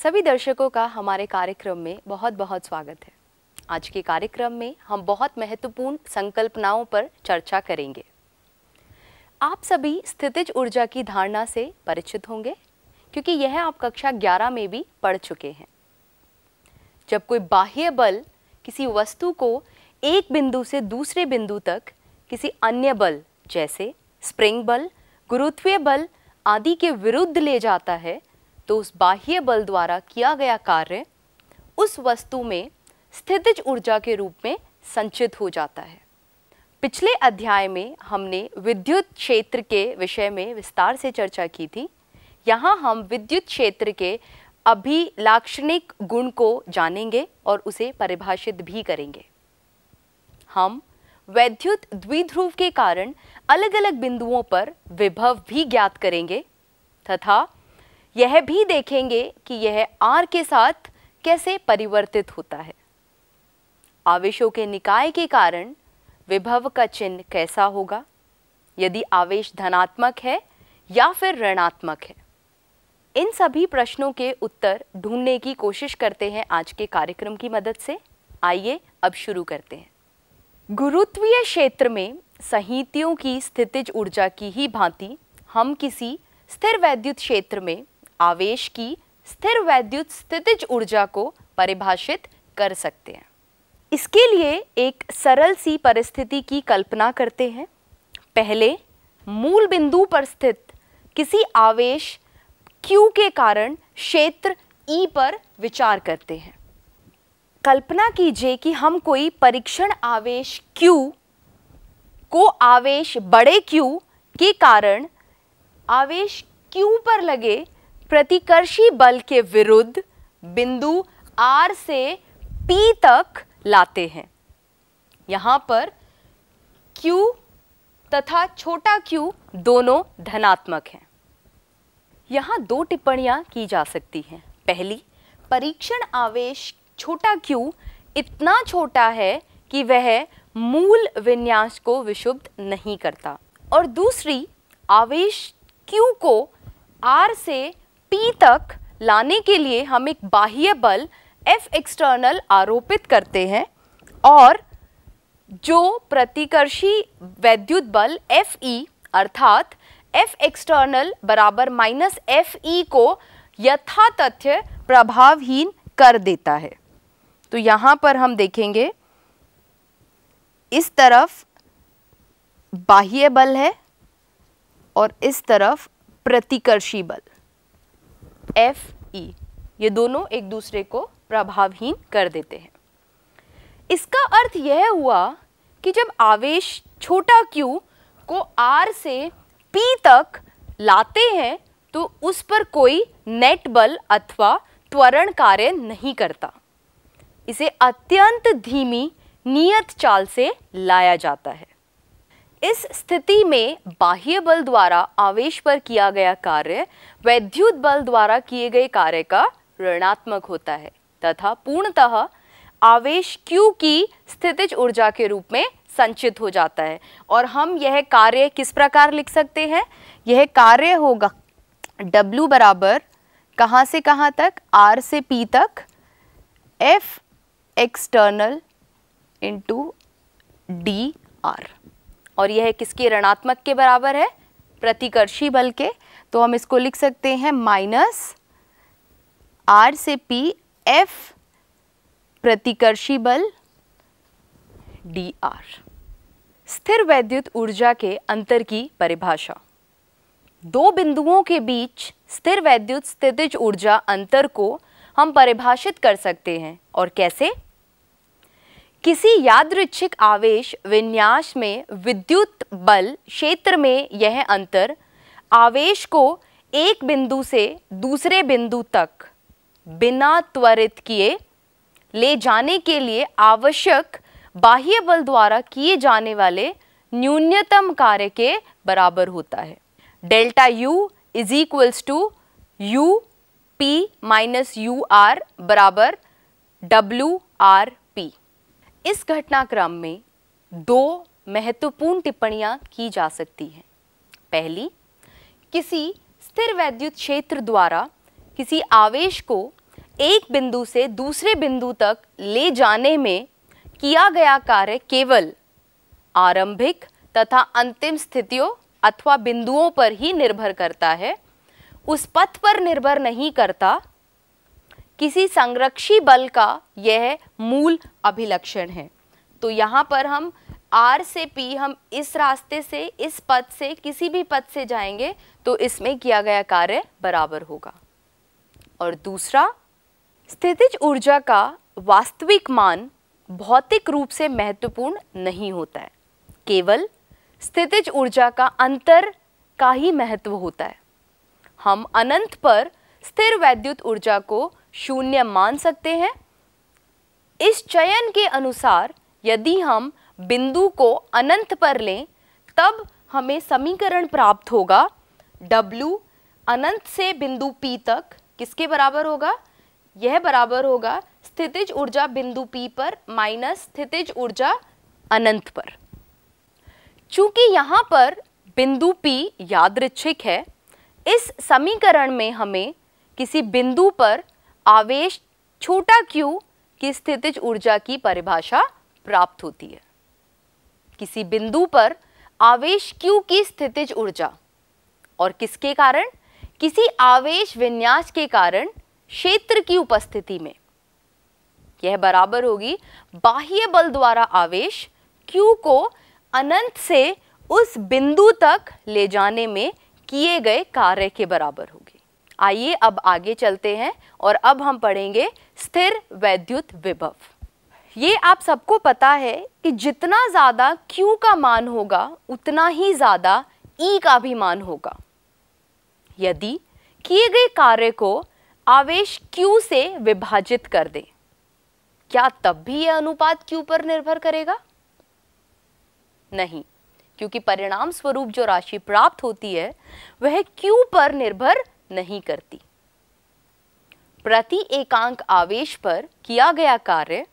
सभी दर्शकों का हमारे कार्यक्रम में बहुत बहुत स्वागत है। आज के कार्यक्रम में हम बहुत महत्वपूर्ण संकल्पनाओं पर चर्चा करेंगे। आप सभी स्थितिज ऊर्जा की धारणा से परिचित होंगे, क्योंकि यह आप कक्षा 11 में भी पढ़ चुके हैं। जब कोई बाह्य बल किसी वस्तु को एक बिंदु से दूसरे बिंदु तक किसी अन्य बल, जैसे स्प्रिंग बल, गुरुत्वीय बल आदि के विरुद्ध ले जाता है तो उस बाह्य बल द्वारा किया गया कार्य उस वस्तु में स्थितिज ऊर्जा के रूप में संचित हो जाता है। पिछले अध्याय में हमने विद्युत क्षेत्र के विषय में विस्तार से चर्चा की थी। यहाँ हम विद्युत क्षेत्र के अभिलाक्षणिक गुण को जानेंगे और उसे परिभाषित भी करेंगे। हम वैद्युत द्विध्रुव के कारण अलग अलग बिंदुओं पर विभव भी ज्ञात करेंगे तथा यह भी देखेंगे कि यह आर के साथ कैसे परिवर्तित होता है। आवेशों के निकाय के कारण विभव का चिन्ह कैसा होगा? यदि आवेश धनात्मक है या फिर ऋणात्मक है? इन सभी प्रश्नों के उत्तर ढूँढने की कोशिश करते हैं आज के कार्यक्रम की मदद से। आइए अब शुरू करते हैं। गुरुत्वीय क्षेत्र में संहितियों की स्थितिज ऊर्जा की ही भांति हम किसी स्थिर वैद्युत क्षेत्र में आवेश की स्थिर वैद्युत स्थितिज ऊर्जा को परिभाषित कर सकते हैं। इसके लिए एक सरल सी परिस्थिति की कल्पना करते हैं। पहले, मूल बिंदु पर स्थित किसी आवेश Q के कारण क्षेत्र E पर विचार करते हैं। कल्पना कीजिए कि हम कोई परीक्षण आवेश Q को आवेश बड़े Q के कारण आवेश Q पर लगे प्रतिकर्षी बल के विरुद्ध बिंदु R से P तक लाते हैं। यहाँ पर Q तथा छोटा q दोनों धनात्मक हैं। यहाँ दो टिप्पणियाँ की जा सकती हैं। पहली, परीक्षण आवेश छोटा q इतना छोटा है कि वह मूल विन्यास को विशुद्ध नहीं करता। और दूसरी, आवेश q को r से P तक लाने के लिए हम एक बाह्य बल F एक्सटर्नल आरोपित करते हैं और जो प्रतिकर्षी वैद्युत बल एफ़ ई अर्थात एफ़ एक्सटर्नल बराबर माइनस एफ़ ई को यथा तथ्य प्रभावहीन कर देता है। तो यहाँ पर हम देखेंगे, इस तरफ़ बाह्य बल है और इस तरफ़ प्रतिकर्षी बल। एफ़ ई e, ये दोनों एक दूसरे को प्रभावहीन कर देते हैं। इसका अर्थ यह हुआ कि जब आवेश छोटा q को r से p तक लाते हैं तो उस पर कोई नेट बल अथवा त्वरण कार्य नहीं करता। इसे अत्यंत धीमी नियत चाल से लाया जाता है। इस स्थिति में बाह्य बल द्वारा आवेश पर किया गया कार्य वैद्युत बल द्वारा किए गए कार्य का ऋणात्मक होता है, तथा पूर्णतः आवेश Q की स्थितिज ऊर्जा के रूप में संचित हो जाता है। और हम यह कार्य किस प्रकार लिख सकते हैं? यह कार्य होगा W बराबर कहाँ से कहाँ तक? R से P तक F external into D R और यह किसके ऋणात्मक के बराबर है? प्रतिकर्षी बल के। तो हम इसको लिख सकते हैं माइनस आर से पी एफ़ प्रतिकर्षी बल डी आर। स्थिर वैद्युत ऊर्जा के अंतर की परिभाषा। दो बिंदुओं के बीच स्थिर वैद्युत स्थितिज ऊर्जा अंतर को हम परिभाषित कर सकते हैं। और कैसे? किसी यादृच्छिक आवेश, विन्यास में विद्युत बल क्षेत्र में यह अंतर आवेश को एक बिंदु से दूसरे बिंदु तक बिना त्वरित किए ले जाने के लिए आवश्यक बाह्य बल द्वारा किए जाने वाले न्यूनतम कार्य के बराबर होता है। Delta U is equals to U P minus U R बराबर डब्ल्यू आर इस घटनाक्रम में दो महत्वपूर्ण टिप्पणियाँ की जा सकती हैं। पहली, किसी स्थिर वैद्युत क्षेत्र द्वारा किसी आवेश को एक बिंदु से दूसरे बिंदु तक ले जाने में किया गया कार्य केवल आरंभिक तथा अंतिम स्थितियों अथवा बिंदुओं पर ही निर्भर करता है, उस पथ पर निर्भर नहीं करता किसी संरक्षी बल का यह मूल अभिलक्षण है। तो यहाँ पर हम आर से पी, हम इस रास्ते से, इस पद से, किसी भी पद से जाएँगे तो इसमें किया गया कार्य बराबर होगा। और दूसरा, स्थितिज ऊर्जा का वास्तविक मान भौतिक रूप से महत्वपूर्ण नहीं होता है। केवल स्थितिज ऊर्जा का अंतर का ही महत्व होता है। हम अनंत पर स्थिर वैद्युत ऊर्जा को शून्य मान सकते हैं। इस चयन के अनुसार यदि हम बिंदु को अनंत पर लें, तब हमें समीकरण प्राप्त होगा। W अनंत से बिंदु P तक किसके बराबर होगा? यह बराबर होगा स्थितिज ऊर्जा बिंदु P पर माइनस स्थितिज ऊर्जा अनंत पर। चूँकि यहाँ पर बिंदु P यादृच्छिक है, इस समीकरण में हमें किसी बिंदु पर आवेश छोटा q की स्थितिज ऊर्जा की परिभाषा प्राप्त होती है? किसी बिंदु पर आवेश q की स्थितिज ऊर्जा? और किसके कारण? किसी आवेश विन्यास के कारण क्षेत्र की उपस्थिति में। यह बराबर होगी बाह्य बल द्वारा आवेश q को अनंत से उस बिंदु तक ले जाने में किए गए कार्य के बराबर होगी। आइए अब आगे चलते हैं और अब हम पढ़ेंगे स्थिर वैद्युत विभव। ये आप सबको पता है कि जितना ज़्यादा Q का मान होगा, उतना ही ज़्यादा E का भी मान होगा। यदि किए गए कार्य को आवेश Q से विभाजित कर दें, क्या तब भी यह अनुपात Q पर निर्भर करेगा? नहीं, क्योंकि परिणाम स्वरूप जो राशि प्राप्त होती है, वह Q पर निर्भर नहीं करती। प्रति एकांक आवेश पर किया गया कार्य,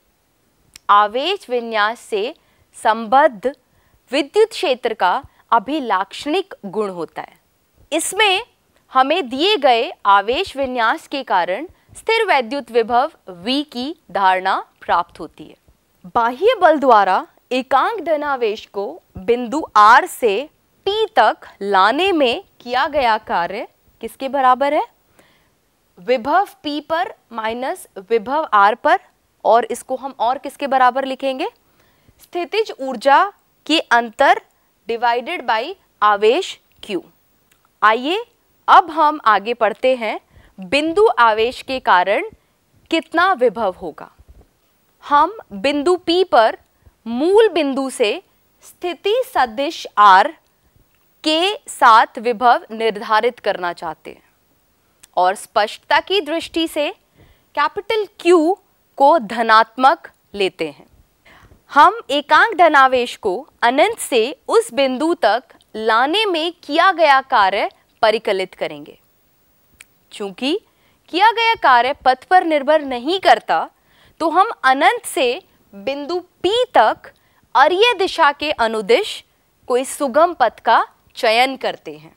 आवेश विन्यास से संबद्ध विद्युत क्षेत्र का अभिलाक्षणिक गुण होता है। इसमें हमें दिए गए आवेश विन्यास के कारण स्थिर वैद्युत विभव V की धारणा प्राप्त होती है। बाह्य बल द्वारा एकांक धनावेश को बिंदु R से P तक लाने में किया गया कार्य किसके बराबर है? विभव P पर माइनस विभव R पर, और इसको हम और किसके बराबर लिखेंगे? स्थितिज ऊर्जा के अंतर डिवाइडेड बाय आवेश Q. आइए, अब हम आगे पढ़ते हैं। बिंदु आवेश के कारण कितना विभव होगा? हम बिंदु P पर मूल बिंदु से स्थिति सदिश R के साथ विभव निर्धारित करना चाहते हैं। और स्पष्टता की दृष्टि से कैपिटल Q को धनात्मक लेते हैं। हम एकांक धनावेश को अनंत से उस बिंदु तक लाने में किया गया कार्य परिकलित करेंगे। चूँकि किया गया कार्य पथ पर निर्भर नहीं करता तो हम अनंत से बिंदु P तक अर्य दिशा के अनुदिश कोई सुगम पथ का चयन करते हैं।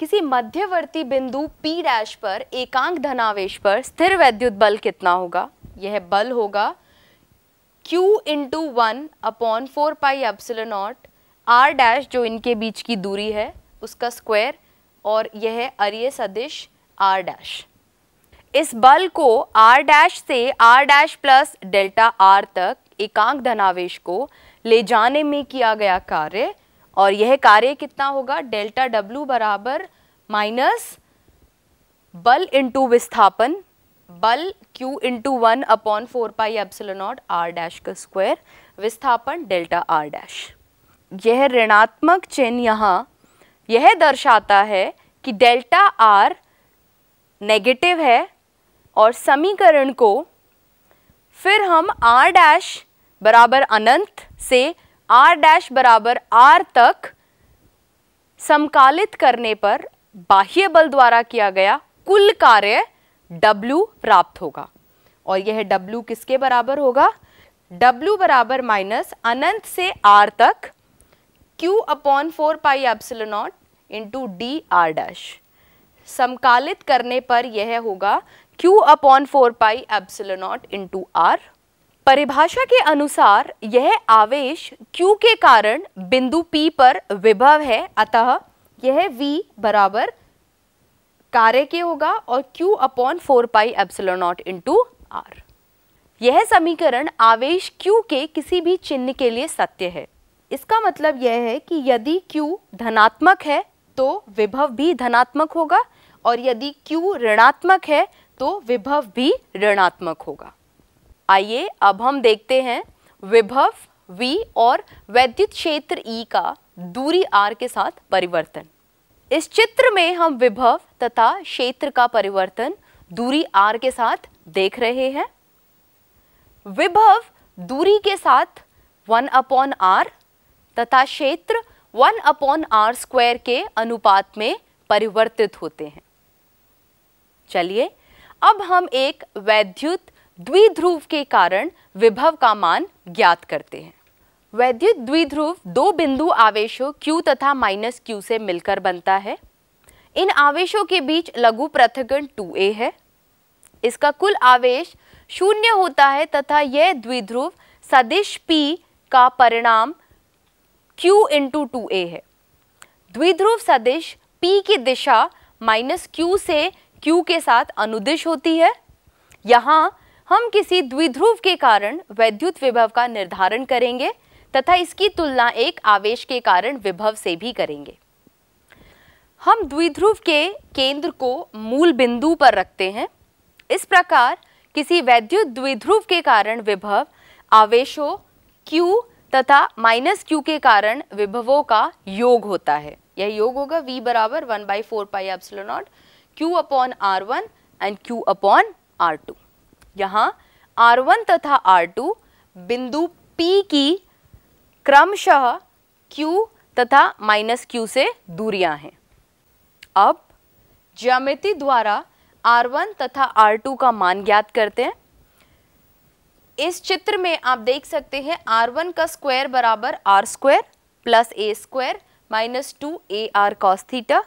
किसी मध्यवर्ती बिंदु P डैश पर, एकांक धनावेश पर स्थिर वैद्युत बल कितना होगा? यह बल होगा Q into one upon four pi epsilon nought R dash जो इनके बीच की दूरी है, उसका स्क्वायर और यह अर्य सदिश आर डैश इस बल को आर डैश से R dash plus delta R तक एकांक धनावेश को ले जाने में किया गया कार्य और यह कार्य कितना होगा? डेल्टा डब्ल्यू बराबर माइनस बल इंटू विस्थापन, बल Q into one upon four pi epsilon nought R dash का स्क्वायर विस्थापन डेल्टा आर डैश यह ऋणात्मक चिन्ह यहाँ, यह दर्शाता है कि डेल्टा आर नेगेटिव है और समीकरण को फिर हम आर डैश बराबर अनंत से r डैश बराबर आर तक समकालित करने पर बाह्य बल द्वारा किया गया कुल कार्य W प्राप्त होगा। और यह W किसके बराबर होगा? W बराबर माइनस अनंत से R तक Q upon four pi epsilon nought into D R dash समकालित करने पर यह होगा Q upon four pi epsilon nought into R परिभाषा के अनुसार यह आवेश Q के कारण बिंदु P पर विभव है, अतः यह V बराबर कार्य के होगा और Q upon four pi epsilon nought into R यह समीकरण आवेश Q के किसी भी चिन्ह के लिए सत्य है। इसका मतलब यह है कि यदि Q धनात्मक है तो विभव भी धनात्मक होगा, और यदि Q ऋणात्मक है तो विभव भी ऋणात्मक होगा। आइए, अब हम देखते हैं विभव V और वैद्युत क्षेत्र E का दूरी r के साथ परिवर्तन। इस चित्र में हम विभव तथा क्षेत्र का परिवर्तन दूरी r के साथ देख रहे हैं। विभव दूरी के साथ वन अपॉन आर तथा क्षेत्र वन अपॉन आर स्क्वायर के अनुपात में परिवर्तित होते हैं। चलिए, अब हम एक वैद्युत द्विध्रुव के कारण विभव का मान ज्ञात करते हैं। वैद्युत द्विध्रुव दो बिंदु आवेशों q तथा माइनस क्यू से मिलकर बनता है। इन आवेशों के बीच लघु पृथक्करण 2a है। इसका कुल आवेश शून्य होता है तथा यह द्विध्रुव सदिश P का परिणाम Q इंटू टू है। द्विध्रुव सदिश P की दिशा माइनस क्यू से Q के साथ अनुदिश होती है। यहाँ हम किसी द्विध्रुव के कारण वैद्युत विभव का निर्धारण करेंगे तथा इसकी तुलना एक आवेश के कारण विभव से भी करेंगे। हम द्विध्रुव के केंद्र को मूल बिंदु पर रखते हैं। इस प्रकार किसी वैद्युत द्विध्रुव के कारण विभव आवेशों Q तथा माइनस क्यू के कारण विभवों का योग होता है। यह योग होगा V बराबर one by four pi epsilon nought Q upon R one and Q upon R two यहाँ आर वन तथा आर टू बिंदु P की क्रमशः Q तथा माइनस Q से दूरियाँ हैं। अब ज्यामिति द्वारा R1 तथा R2 का मान ज्ञात करते हैं। इस चित्र में आप देख सकते हैं R1 का स्क्वायर बराबर R square plus A square minus two A R cos theta.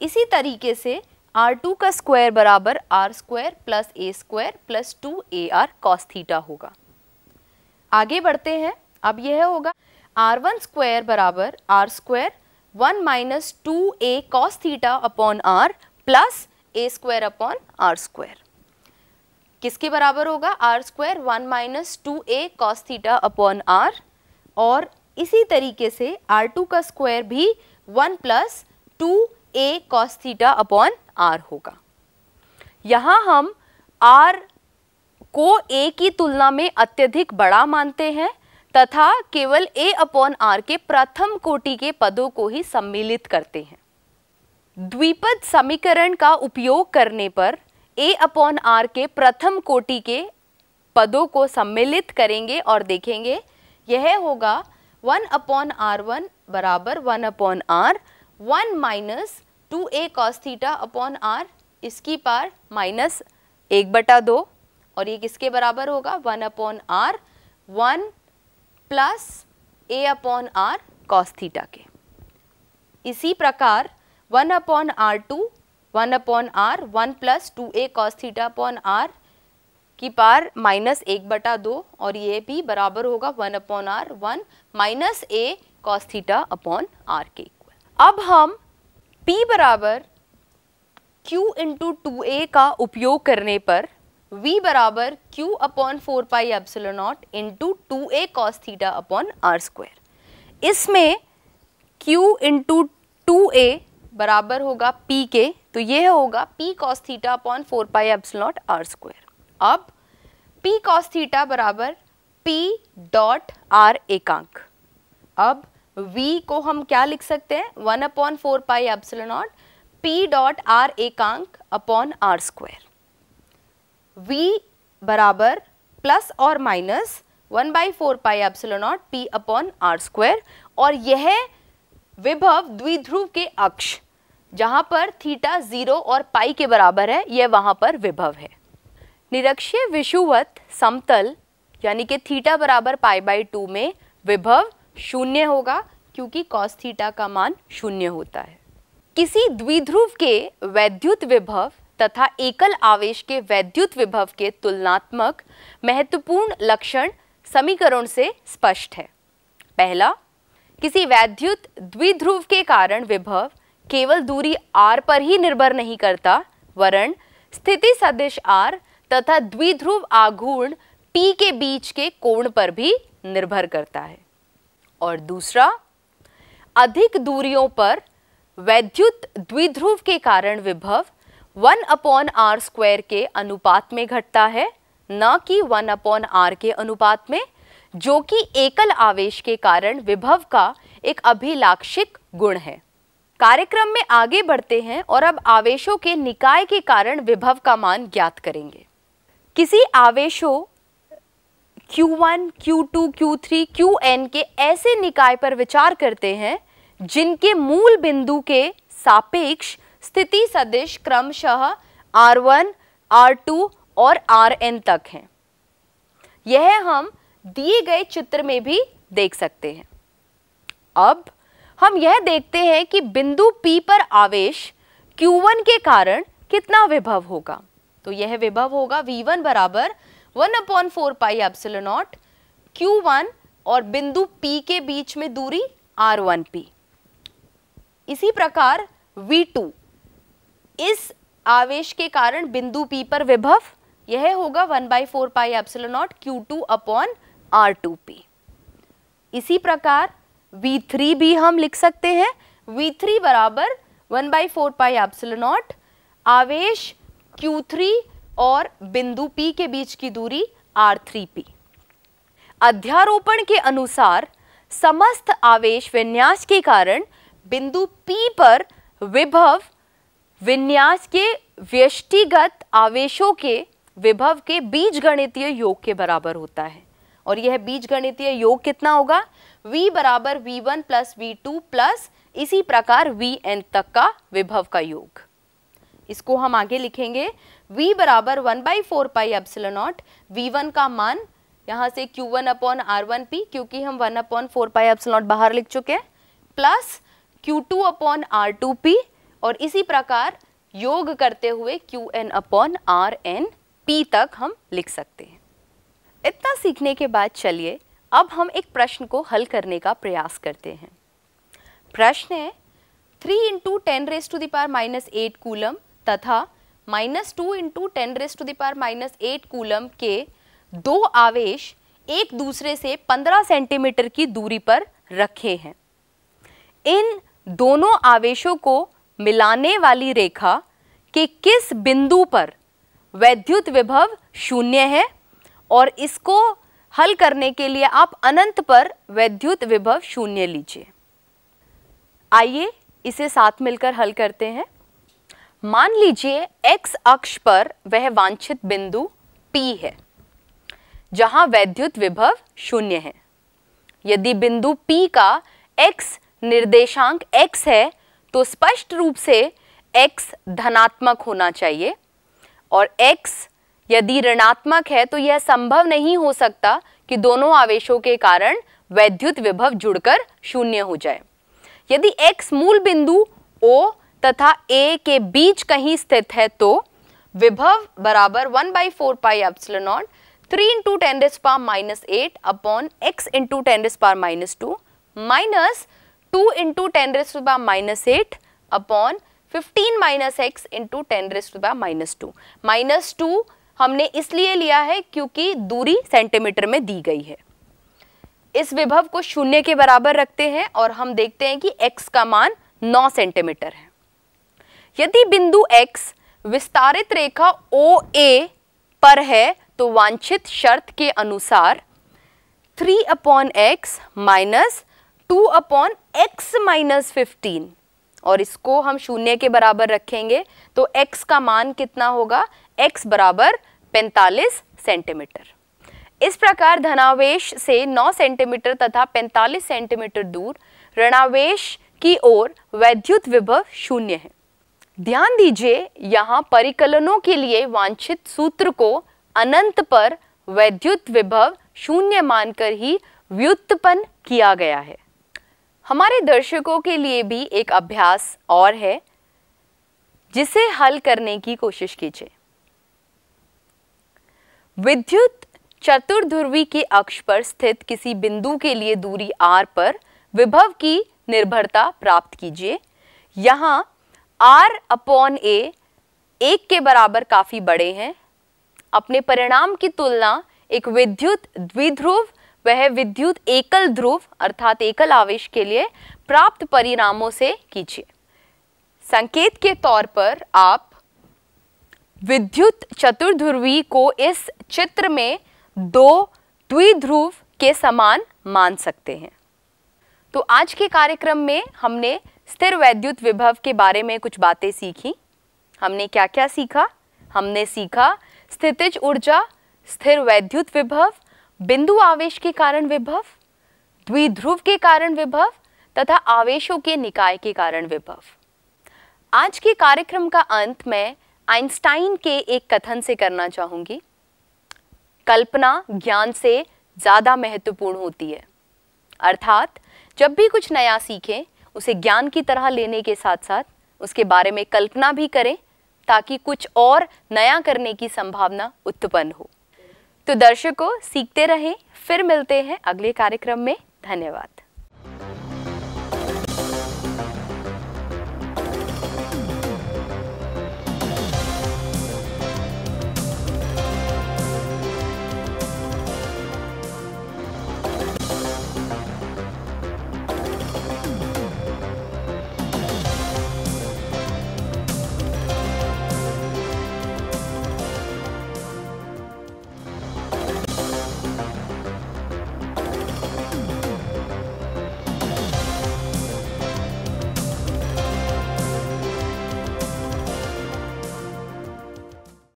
इसी तरीके से R2 का स्क्वायर बराबर R square plus A square plus two A R cos theta होगा। आगे बढ़ते हैं। अब यह होगा आर वन स्क्वायर बराबर R square one minus two A cos theta upon R plus A square upon R square किसके बराबर होगा? R square one minus two A cos theta upon R और इसी तरीके से आर टू का square भी one plus two A cos theta upon R होगा। यहाँ हम आर को ए की तुलना में अत्यधिक बड़ा मानते हैं तथा केवल ए अपॉन आर के प्रथम कोटि के पदों को ही सम्मिलित करते हैं। द्विपद समीकरण का उपयोग करने पर ए अपॉन आर के प्रथम कोटि के पदों को सम्मिलित करेंगे और देखेंगे, यह होगा वन अपॉन आर वन बराबर one upon R, one minus two A cos theta upon R इसकी पार माइनस एक बटा दो, और ये किसके बराबर होगा? One upon R one plus A upon R cos theta के। इसी प्रकार one upon R two one upon R one plus two A cos theta upon R की पार माइनस एक बटा दो, और ये भी बराबर होगा one upon R one minus A cos theta upon R के इक्वल अब हम p बराबर q इंटू टू का उपयोग करने पर v बराबर q upon four pi epsilon nought into two A cos theta upon R square इसमें q इंटू टू ए बराबर होगा p के तो यह होगा p cos theta upon four pi epsilon nought R square अब p cos थीटा बराबर p dot r एकांक. अब v को हम क्या लिख सकते हैं? One upon four pi epsilon nought p dot r एकांक अपॉन आर स्क्वायर। V बराबर प्लस और minus one by four pi epsilon nought p upon R square. और यह विभव द्विध्रुव के अक्ष, जहाँ पर थीटा ज़ीरो और पाई के बराबर है, यह वहाँ पर विभव है। निरक्षीय विषुवत समतल, यानी कि थीटा बराबर पाई बाई टू में विभव शून्य होगा क्योंकि कॉस थीटा का मान शून्य होता है। किसी द्विध्रुव के वैद्युत विभव तथा एकल आवेश के वैद्युत विभव के तुलनात्मक महत्वपूर्ण लक्षण समीकरण से स्पष्ट है। पहला, किसी वैद्युत द्विध्रुव के कारण विभव केवल दूरी r पर ही निर्भर नहीं करता, वरण स्थिति सदिश r तथा द्विध्रुव आघूर्ण p के बीच के कोण पर भी निर्भर करता है। और दूसरा, अधिक दूरियों पर वैद्युत द्विध्रुव के कारण विभव वन अपॉन आर स्क्वायर के अनुपात में घटता है, न कि वन अपॉन आर के अनुपात में, जो कि एकल आवेश के कारण विभव का एक अभिलाक्षिक गुण है। कार्यक्रम में आगे बढ़ते हैं और अब आवेशों के निकाय के कारण विभव का मान ज्ञात करेंगे। किसी आवेशों Q1, Q2, Q3, Qn के ऐसे निकाय पर विचार करते हैं जिनके मूल बिंदु के सापेक्ष स्थिति सदिश क्रमशः R1, R2 और Rn तक हैं। यह हम दिए गए चित्र में भी देख सकते हैं। अब हम यह देखते हैं कि बिंदु P पर आवेश Q1 के कारण कितना विभव होगा। तो यह विभव होगा V1 बराबर one upon four pi epsilon nought Q one और बिंदु P के बीच में दूरी R1P इसी प्रकार V2 इस आवेश के कारण बिंदु P पर विभव, यह होगा one by four pi epsilon nought Q two upon R two P इसी प्रकार V3 भी हम लिख सकते हैं। V3 बराबर one by four pi epsilon nought आवेश Q3 और बिंदु P के बीच की दूरी R3P अध्यारोपण के अनुसार समस्त आवेश विन्यास के कारण बिंदु P पर विभव विन्यास के व्यष्टिगत आवेशों के विभव के बीजगणितीय योग के बराबर होता है। और यह बीजगणितीय योग कितना होगा? V बराबर V one plus V plus इसी प्रकार एन तक का विभव का योग। इसको हम आगे लिखेंगे। V बराबर one by four pi epsilon nought. V one का मान, यहाँ से q1 one upon R one P क्योंकि हम one upon four pi epsilon nought बाहर लिख चुके हैं। Plus q2 two upon R two P और इसी प्रकार योग करते हुए Q N upon R N P तक हम लिख सकते हैं। इतना सीखने के बाद चलिए, अब हम एक प्रश्न को हल करने का प्रयास करते हैं। प्रश्न है three into ten raise to the power minus eight coulomb तथा minus two into ten raise to the power minus eight coulomb के दो आवेश एक दूसरे से पंद्रह सेंटीमीटर की दूरी पर रखे हैं। इन दोनों आवेशों को मिलाने वाली रेखा के किस बिंदु पर वैद्युत विभव शून्य है और इसको हल करने के लिए आप अनंत पर वैद्युत विभव शून्य लीजिए। आइए इसे साथ मिलकर हल करते हैं। मान लीजिए x अक्ष पर वह वांछित बिंदु P है, जहाँ वैद्युत विभव शून्य है। यदि बिंदु P का x निर्देशांक x है तो स्पष्ट रूप से x धनात्मक होना चाहिए, और x यदि ऋणात्मक है तो यह संभव नहीं हो सकता कि दोनों आवेशों के कारण वैद्युत विभव जुड़कर शून्य हो जाए। यदि x मूल बिंदु O तथा ए के बीच कहीं स्थित है तो विभव बराबर one by four pi epsilon nought three into ten raise power minus eight upon X into ten raise power minus two minus two into ten raise power minus eight upon fifteen minus X into ten raise power minus two minus two हमने इसलिए लिया है क्योंकि दूरी centimetre में दी गई है। इस विभव को शून्य के बराबर रखते हैं और हम देखते हैं कि x का मान 9 सेंटीमीटर है। यदि बिंदु x विस्तारित रेखा ओ ए पर है तो वांछित शर्त के अनुसार 3 upon X minus two upon X minus fifteen और इसको हम शून्य के बराबर रखेंगे तो x का मान कितना होगा? X बराबर 45 सेंटीमीटर इस प्रकार धनावेश से 9 सेंटीमीटर तथा 45 सेंटीमीटर दूर, ऋणावेश की ओर वैद्युत विभव शून्य है। ध्यान दीजिए, यहाँ परिकलनों के लिए वांछित सूत्र को अनंत पर वैद्युत विभव शून्य मानकर ही व्युत्पन्न किया गया है। हमारे दर्शकों के लिए भी एक अभ्यास और है, जिसे हल करने की कोशिश कीजिए। विद्युत चतुर्ध्रुवी के अक्ष पर स्थित किसी बिंदु के लिए दूरी r पर विभव की निर्भरता प्राप्त कीजिए। यहाँ r अपॉन ए एक के बराबर काफ़ी बड़े हैं। अपने परिणाम की तुलना एक विद्युत द्विध्रुव, वह विद्युत एकल ध्रुव, अर्थात एकल आवेश के लिए प्राप्त परिणामों से कीजिए। संकेत के तौर पर आप विद्युत चतुर्ध्रुवी को इस चित्र में दो द्विध्रुव के समान मान सकते हैं। तो आज के कार्यक्रम में हमने स्थिर वैद्युत विभव के बारे में कुछ बातें सीखी। हमने क्या क्या सीखा? हमने सीखा स्थितिज ऊर्जा, स्थिर वैद्युत विभव, बिंदु आवेश के कारण विभव, द्विध्रुव के कारण विभव तथा आवेशों के निकाय के कारण विभव। आज के कार्यक्रम का अंत मैं आइंस्टाइन के एक कथन से करना चाहूँगी। कल्पना ज्ञान से ज़्यादा महत्वपूर्ण होती है। अर्थात, जब भी कुछ नया सीखें उसे ज्ञान की तरह लेने के साथ साथ उसके बारे में कल्पना भी करें ताकि कुछ और नया करने की संभावना उत्पन्न हो। तो दर्शकों, सीखते रहें, फिर मिलते हैं अगले कार्यक्रम में। धन्यवाद।